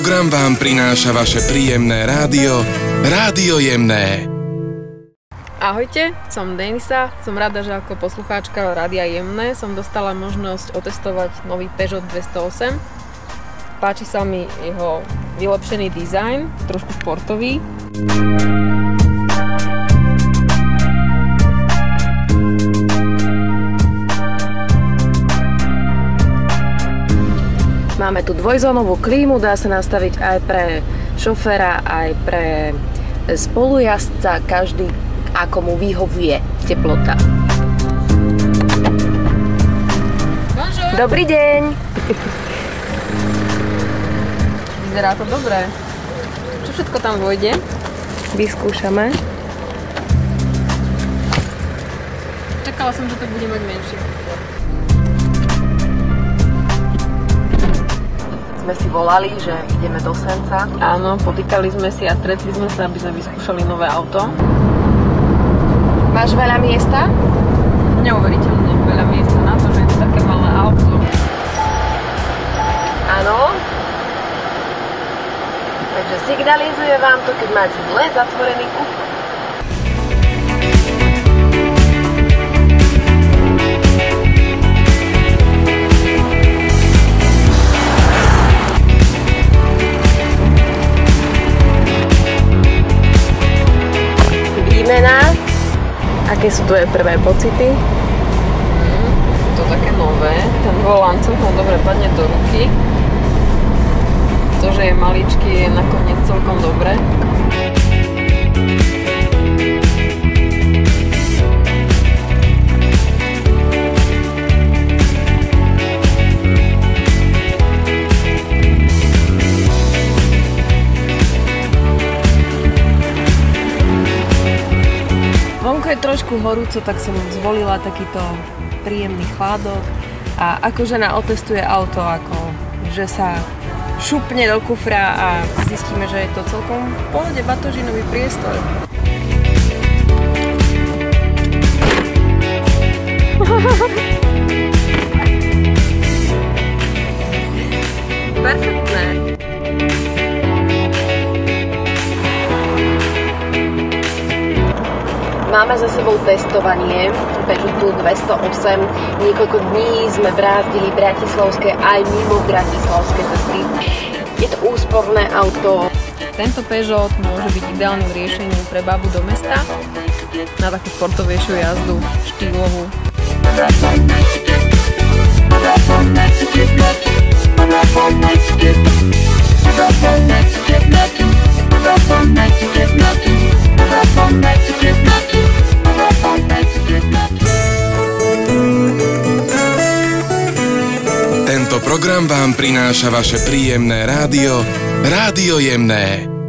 program vám prináša vaše príjemné rádio Rádio Jemné. Ahojte, som Denisa, som rada, že ako poslucháčka Rádia Jemné som dostala možnosť otestovať nový Peugeot 208. Páči sa mi jeho vylepšený dizajn, trošku športový. Máme tu dvojzónovú klímu, dá sa nastaviť aj pre šoféra, aj pre spolujazdca, každý ako mu vyhovuje teplota. Bonjour. Dobrý deň! Vyzerá to dobre. Čo všetko tam vojde? Vyskúšame. Čakala som, že to bude mať menšie. Sme si volali, že ideme do Senca. Áno, potýkali sme si a stretli sme sa, aby sme vyskúšali nové auto. Máš veľa miesta? Neuveriteľne veľa miesta na to, že je to také malé auto. Áno. Takže signalizuje vám to, keď máte zle zatvorený kufor. Aké sú tvoje prvé pocity? Mm, to také nové. Ten volant celkom dobre padne do ruky. Je trošku horúco, tak som zvolila takýto príjemný chládok a ako žena otestuje auto, ako že sa šupne do kufra a zistíme, že je to celkom v pohode batožinový priestor. Máme za sebou testovanie Peugeotu 208. Niekoľko dní sme brázdili bratislavské aj mimo bratislavské cesty. Je to úsporné auto. Tento Peugeot môže byť ideálnym riešením pre babu do mesta na takú športovejšiu jazdu, štýlovú. Tento program vám prináša vaše príjemné rádio Rádio Jemné.